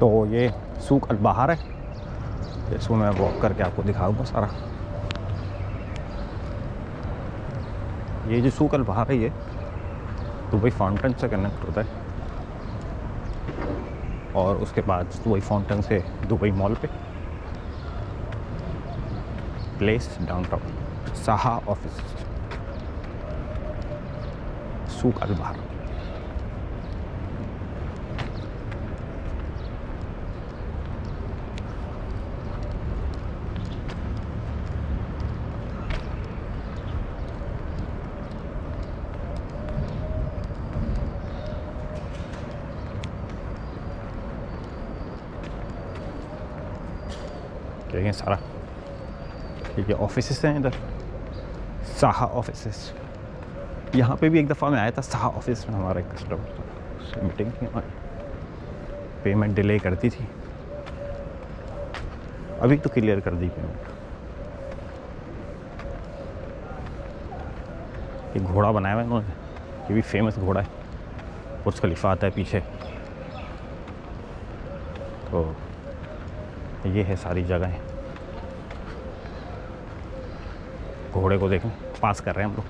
तो ये सूख अल बाहर है। इसको मैं वॉक करके आपको दिखाऊँगा सारा। ये जो सूख अल बाहर है ये दुबई फाउंटेन से कनेक्ट होता है। और उसके बाद दुबई फाउंटेन से दुबई मॉल पे। प्लेस डाउनटाउन साहा ऑफ़िस सूख अल देखिए सारा। ये ऑफ़िस हैं इधर। साहा ऑफ़िस यहाँ पे भी एक दफ़ा मैं आया था, साहा ऑफ़िस में हमारा एक कस्टमर उससे मीटिंग थी पेमेंट डिले करती थी। अभी तो क्लियर कर दी पेमेंट एक घोड़ा बनाया हुआ है इन्होंने। ये भी फ़ेमस घोड़ा है। बुर्ज खलीफा आता है पीछे। तो ये है सारी जगहें। घोड़े को देखें, पास कर रहे हैं हम लोग।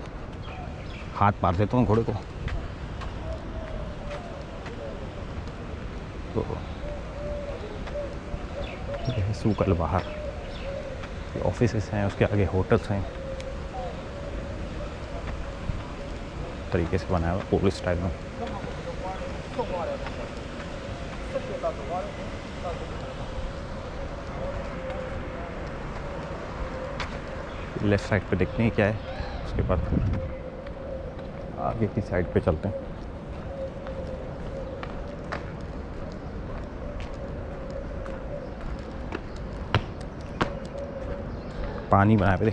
हाथ पार देता हूँ घोड़े को। तो सूकल बाहर। ऑफ़िस हैं, उसके आगे होटल्स हैं। तरीके से बनाया हुआ, पुलिस टाइप में। लेफ़्ट साइड पे देखते हैं क्या है। उसके बाद आगे की साइड पे चलते हैं। पानी बनाया पे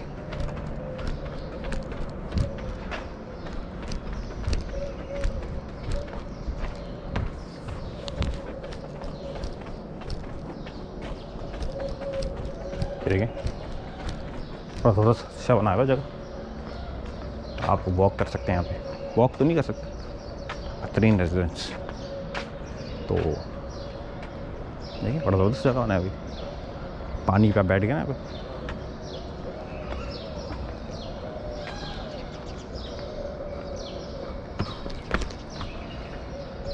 ठीक है। थोड़ा थोड़ा सा बनाया हुआ जगह। आप वॉक कर सकते हैं यहाँ पे। वॉक तो नहीं कर सकते? अतरीन रेजिडेंस तो देखिए, बड़ा ज़बरदस्त जगह बनाया अभी। पानी का बैठ गया ना यहाँ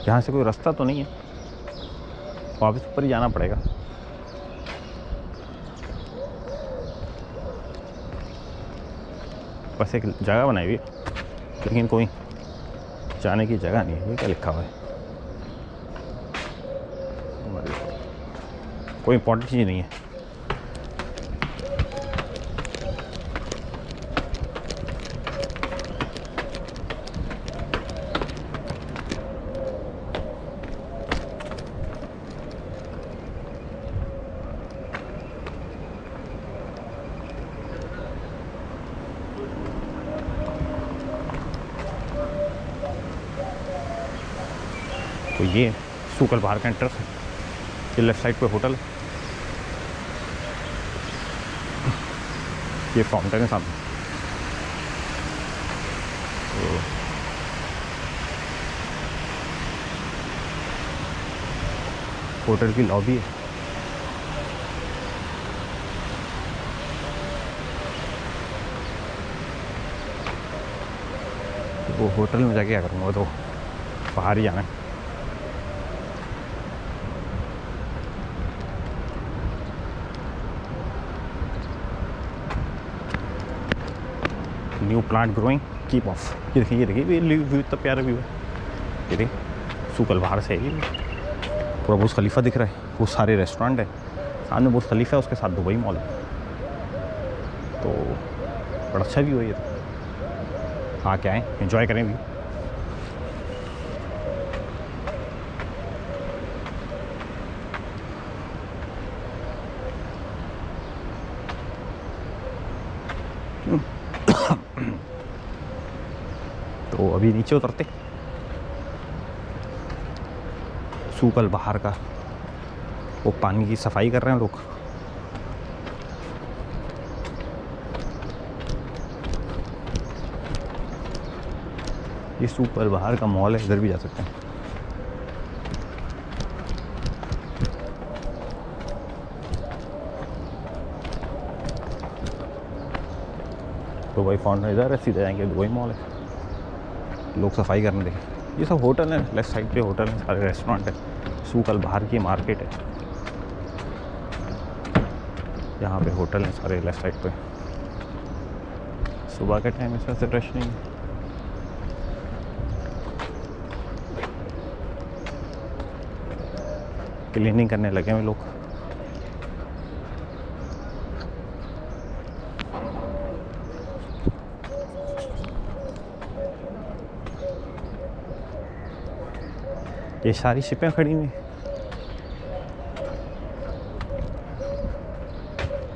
यहाँ से कोई रास्ता तो नहीं है। वापस ऊपर ही जाना पड़ेगा। बस एक जगह बनाई हुई। लेकिन कोई जाने की जगह नहीं है, ये क्या लिखा हुआ है? कोई इंपॉर्टेंट चीज़ नहीं है। तो ये सूकल बाहर का एंट्रेंस है। ये लेफ़्ट साइड पे होटल ये फाउंटेन है सामने। तो होटल की लॉबी है। वो होटल में जाके क्या करूँगा? तो बाहर ही जाना है। New plant growing keep off ये देखिए ये देखिए व्यू इतना प्यारा व्यू है। ये देखिए सुकल बाहर से है पूरा बुर्ज खलीफा दिख रहा है वो सारे रेस्टोरेंट है। सामने बुर्ज खलीफा है, उसके साथ दुबई मॉल है। तो बड़ा अच्छा व्यू है ये तो। आके आएँ इन्जॉय करें व्यू अभी नीचे उतरते। सूखल बाहर का। वो पानी की सफ़ाई कर रहे हैं लोग। ये सुपर बाहर का मॉल है, इधर भी जा सकते हैं। तो दुबई फाउंड इधर है, सीधे जाएँगे, वही मॉल है। लोग सफ़ाई करने देखे। ये सब होटल हैं लेफ़्ट साइड पे होटल हैं, सारे रेस्टोरेंट है। सूक अल बाहर की मार्केट है। यहाँ पे होटल हैं सारे लेफ़्ट साइड पे। सुबह के टाइम इस वैसे रश नहीं है। क्लीनिंग करने लगे हैं लोग। ये सारी शिपें खड़ी हुई।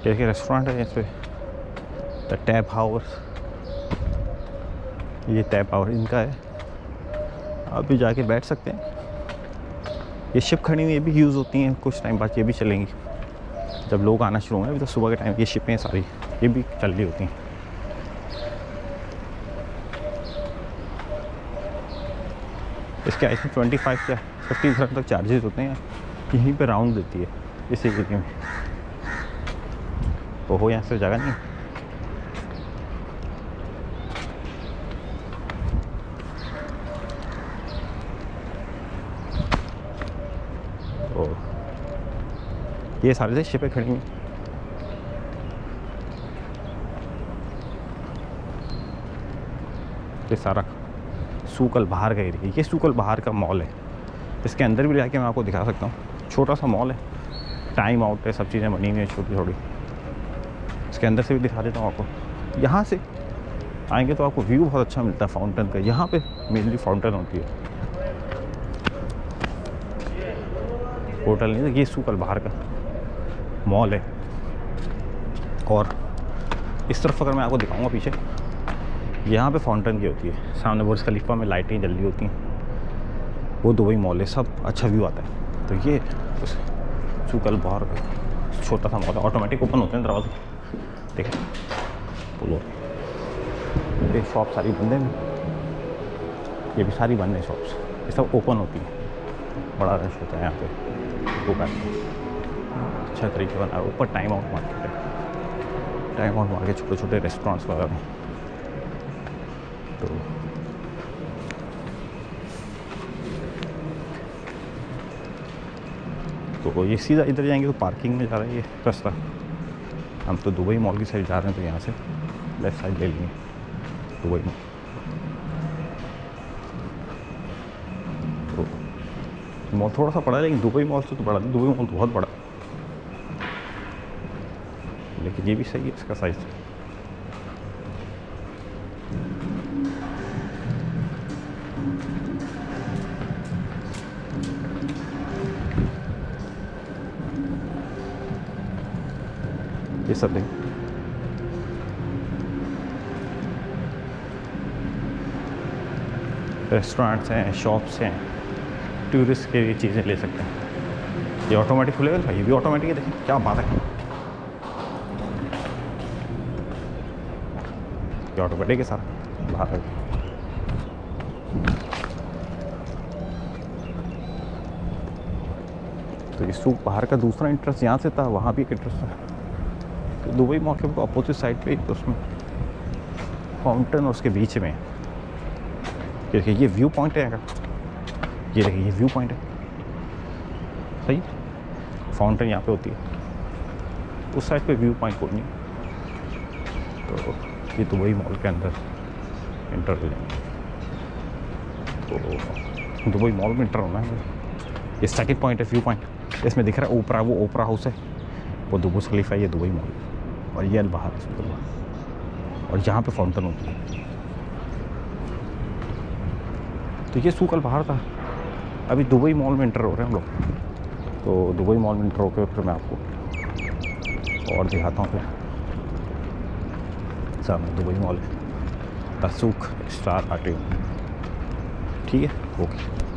ये रेस्टोरेंट है, इस पे द टैप हाउस ये टैप हाउस इनका है। आप भी जाके बैठ सकते हैं। ये शिप खड़ी हुई, ये भी यूज़ होती हैं, कुछ टाइम बाद ये भी चलेंगी। जब लोग आना शुरू होंगे, अभी तो सुबह के टाइम ये शिपें सारी। ये भी चल रही होती हैं। इसके आई थिंक ट्वेंटी फाइव या फिफ्टी हज़ार तक चार्जेस होते हैं। यहीं पे राउंड देती है, इस एरिया में। ओहो यहाँ से जगह नहीं। ओ ये सारे से शिपें खड़ी हुई ये सारा सूकल बाहर का एरिया ये सूकल बाहर का मॉल है। इसके अंदर भी जाके मैं आपको दिखा सकता हूँ। छोटा सा मॉल है। टाइम आउट है, सब चीज़ें बनी हुई हैं छोटी छोटी इसके अंदर से भी दिखा देता हूँ आपको। यहाँ से आएँगे तो आपको व्यू बहुत अच्छा मिलता है फाउंटेन का। यहाँ पे मेनली फाउंटेन होती है। होटल नहीं, ये सूकल बाहर का मॉल है। और इस तरफ़ अगर मैं आपको दिखाऊँगा पीछे यहाँ पे फाउंटेन की होती है। सामने बुर्ज खलीफा में लाइटें जल्दी होती हैं। वो दुबई मॉल है, सब अच्छा व्यू आता है। तो ये सूकल बाहर छोटा सा मॉल है ऑटोमेटिक ओपन होते हैं दरवाजे। है बोलो। ये शॉप सारी बंद है ये भी सारी बंद है शॉप्स ये सब ओपन होती हैं। बड़ा रश होता है यहाँ पे। दुकान अच्छा तरीके बना ऊपर टाइम आउट मार्केट है। टाइम आउट मार्केट छोटे छोटे रेस्टोरेंट्स वगैरह। तो। तो ये सीधा इधर जाएँगे तो पार्किंग में जा रहा है ये रास्ता। हम तो दुबई मॉल की साइड जा रहे हैं तो यहाँ से लेफ़्ट साइड ले लेंगे। दुबई मॉल तो मॉल थोड़ा सा बड़ा है, लेकिन दुबई मॉल से तो बड़ा, दुबई मॉल तो बहुत बड़ा। लेकिन ये भी सही है, इसका साइज़ ये सब है रेस्टोरेंट्स हैं शॉप्स हैं टूरिस्ट के लिए चीज़ें ले सकते हैं। ये ऑटोमेटिक खुलेगा भाई? ये भी ऑटोमेटिक है, देखें, क्या बात है। ये ऑटोमेटिक है सारा। बाहर तो सूप बाहर का दूसरा इंटरेस्ट यहाँ से था, वहाँ भी एक इंटरेस्ट था। तो दुबई मॉल के अपोजिट साइड पे तो उसमें फाउंटेन और उसके बीच में। ये देखिए, ये व्यू पॉइंट है ये देखिए, ये व्यू पॉइंट है। सही? फाउंटेन यहाँ पे होती है। उस साइड पे व्यू पॉइंट कोई नहीं। तो ये दुबई मॉल के अंदर इंटर हो जाएँगे। तो दुबई मॉल में इंटर होना है। ये सेकेंड पॉइंट है व्यू पॉइंट इसमें दिख रहा है ओपरा, वो ओपरा हाउस है। वो दुबई खलीफा ये दुबई मॉल और ये अलबहार और यहाँ पे फाउंटेन होती है। तो ये सूख बाहर था। अभी दुबई मॉल में इंटर हो रहे हैं हम लोग। तो दुबई मॉल में इंटर होकर फिर मैं आपको और दिखाता हूँ फिर। सामने दुबई मॉल है। तसूक स्टार आर्टिंग ठीक है? ओके।